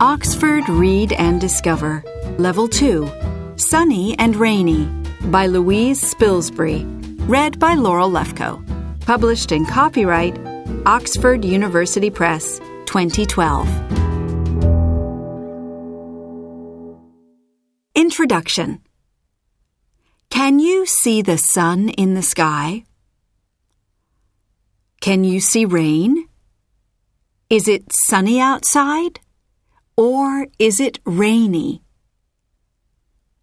Oxford Read and Discover, Level 2 Sunny and Rainy by Louise Spilsbury. Read by Laurel Lefko. Published in copyright Oxford University Press 2012. Introduction Can you see the sun in the sky? Can you see rain? Is it sunny outside? Or is it rainy?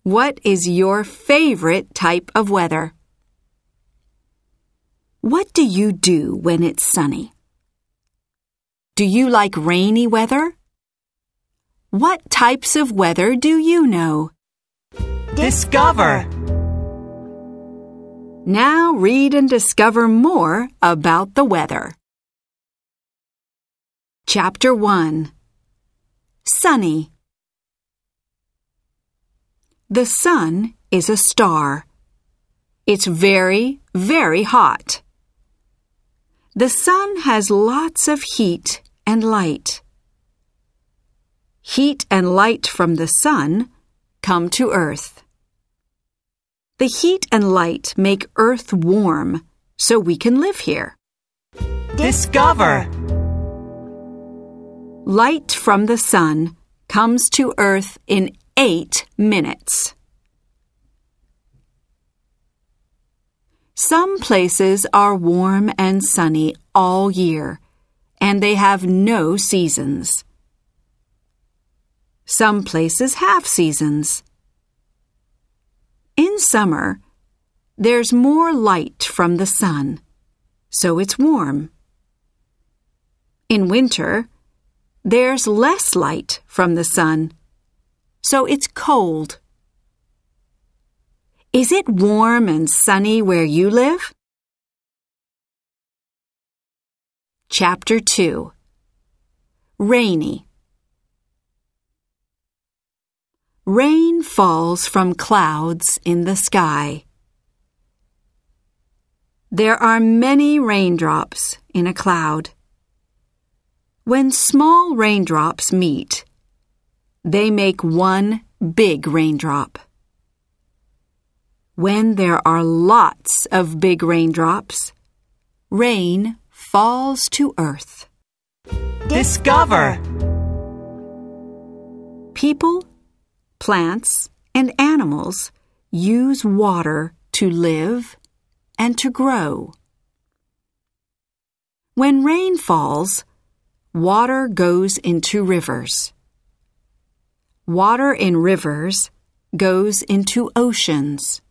What is your favorite type of weather? What do you do when it's sunny? Do you like rainy weather? What types of weather do you know? Discover. Now read and discover more about the weather. Chapter 1 Sunny The sun is a star. It's very, very hot. The sun has lots of heat and light. Heat and light from the sun come to Earth. The heat and light make Earth warm so we can live here. Discover. Light from the sun comes to Earth in eight minutes. Some places are warm and sunny all year, and they have no seasons. Some places have seasons. In summer, there's more light from the sun, so it's warm. In winter, there's less light from the sun, so it's cold. Is it warm and sunny where you live? Chapter 2 Rainy Rain falls from clouds in the sky. There are many raindrops in a cloud. When small raindrops meet, they make one big raindrop. When there are lots of big raindrops, rain falls to earth. Discover. People, plants, and animals use water to live and to grow. When rain falls, water goes into rivers. Water in rivers goes into oceans.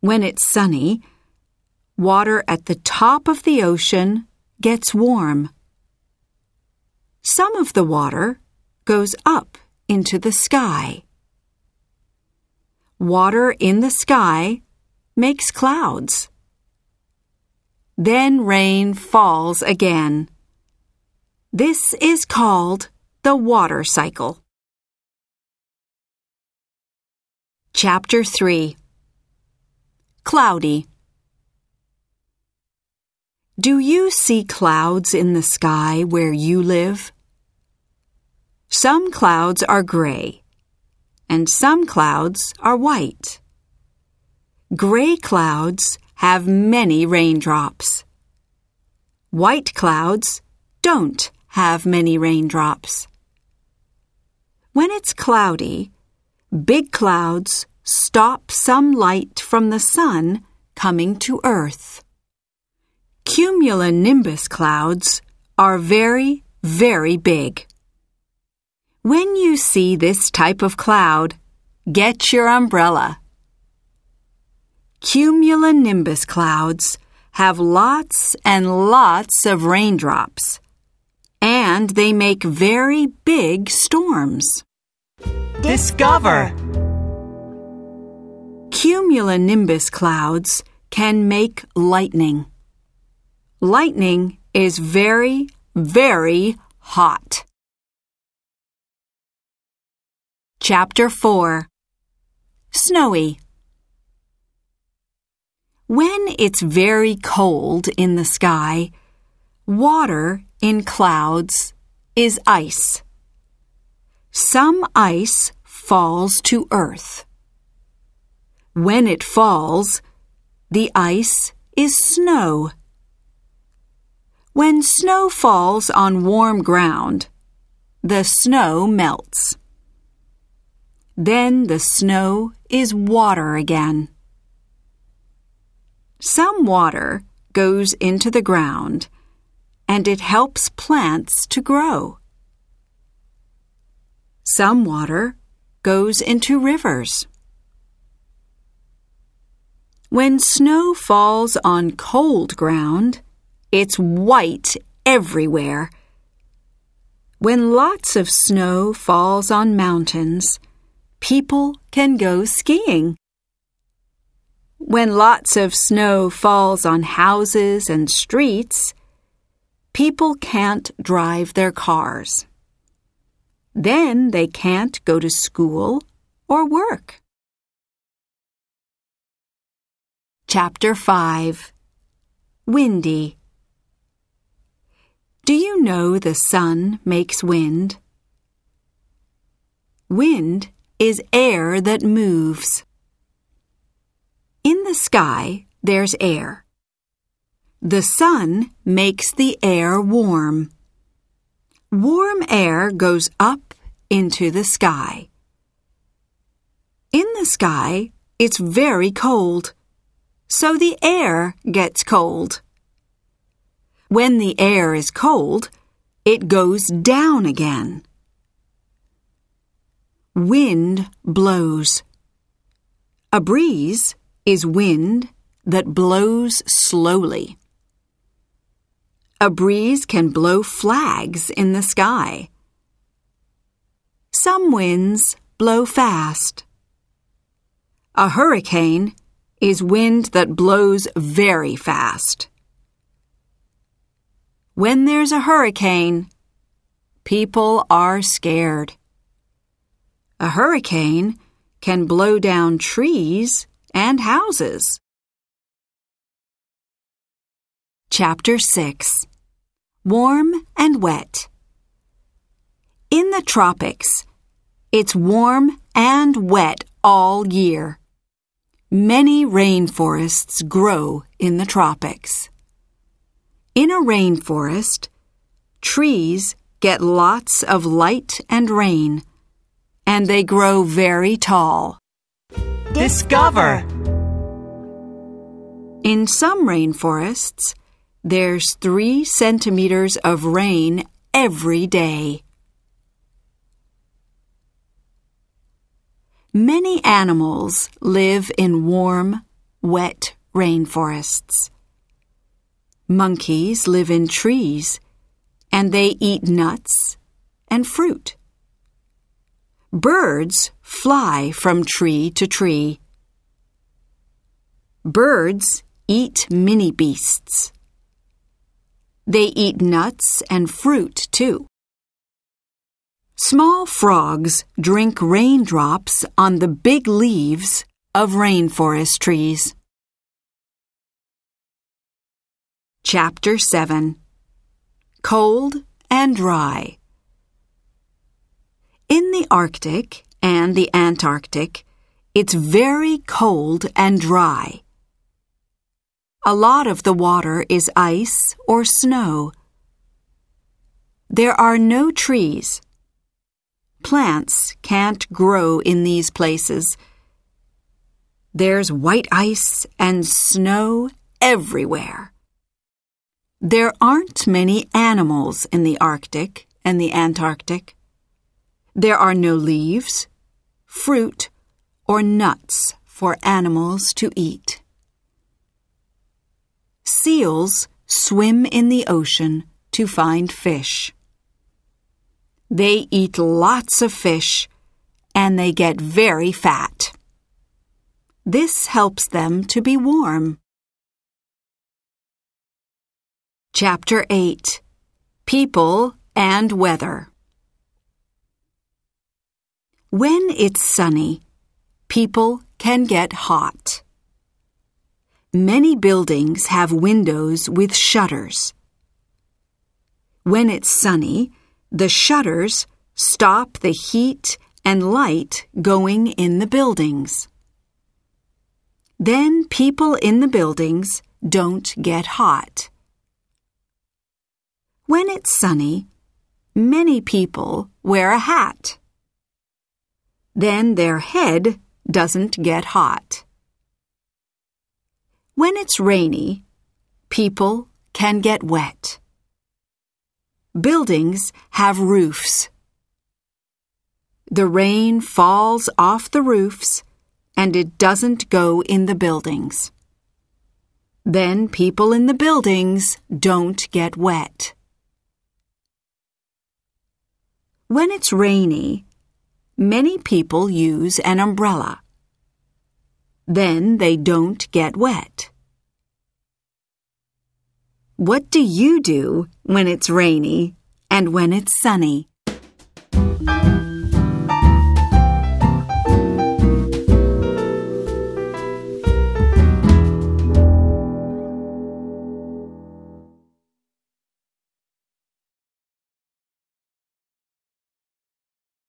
When it's sunny, water at the top of the ocean gets warm. Some of the water goes up into the sky. Water in the sky makes clouds. Then rain falls again. This is called the water cycle. Chapter 3 Cloudy Do you see clouds in the sky where you live? Some clouds are gray, and some clouds are white. Gray clouds have many raindrops. White clouds don't have many raindrops. When it's cloudy, big clouds stop some light from the sun coming to Earth. Cumulonimbus clouds are very, very big. When you see this type of cloud, get your umbrella. Cumulonimbus clouds have lots and lots of raindrops, and they make very big storms. Discover. Cumulonimbus clouds can make lightning. Lightning is very, very hot. Chapter 4 Snowy When it's very cold in the sky, water in clouds is ice. Some ice falls to earth. When it falls, the ice is snow. When snow falls on warm ground, the snow melts. Then the snow is water again. Some water goes into the ground and it helps plants to grow. Some water goes into rivers. When snow falls on cold ground, it's white everywhere. When lots of snow falls on mountains, people can go skiing. When lots of snow falls on houses and streets, people can't drive their cars. Then they can't go to school or work. Chapter 5 Windy Do you know the sun makes wind? Wind is air that moves. In the sky, there's air. The sun makes the air warm. Warm air goes up into the sky. In the sky, it's very cold, so the air gets cold. When the air is cold, it goes down again. Wind blows. A breeze is wind that blows slowly. A breeze can blow flags in the sky. Some winds blow fast. A hurricane is wind that blows very fast. When there's a hurricane, people are scared. A hurricane can blow down trees and houses. Chapter 6 Warm and wet. In the tropics, it's warm and wet all year. Many rainforests grow in the tropics. In a rainforest, trees get lots of light and rain, and they grow very tall. Discover. In some rainforests, there's three centimeters of rain every day. Many animals live in warm, wet rainforests. Monkeys live in trees and they eat nuts and fruit. Birds fly from tree to tree. Birds eat mini beasts. They eat nuts and fruit too. Small frogs drink raindrops on the big leaves of rainforest trees. Chapter 7 Cold and Dry In the Arctic and the Antarctic, it's very cold and dry. A lot of the water is ice or snow. There are no trees. Plants can't grow in these places. There's white ice and snow everywhere. There aren't many animals in the Arctic and the Antarctic. There are no leaves, fruit, or nuts for animals to eat. Seals swim in the ocean to find fish. They eat lots of fish and they get very fat. This helps them to be warm. Chapter 8 People and Weather When it's sunny, people can get hot. Many buildings have windows with shutters. When it's sunny, The shutters stop the heat and light going in the buildings. Then people in the buildings don't get hot. When it's sunny, many people wear a hat. Then their head doesn't get hot. When it's rainy, people can get wet. Buildings have roofs. The rain falls off the roofs and it doesn't go in the buildings. Then people in the buildings don't get wet. When it's rainy, many people use an umbrella. Then they don't get wet. What do you do when it's rainy and when it's sunny?